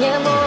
не мог.